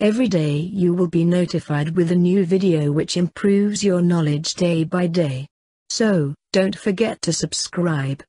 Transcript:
Every day you will be notified with a new video which improves your knowledge day by day. So, don't forget to subscribe.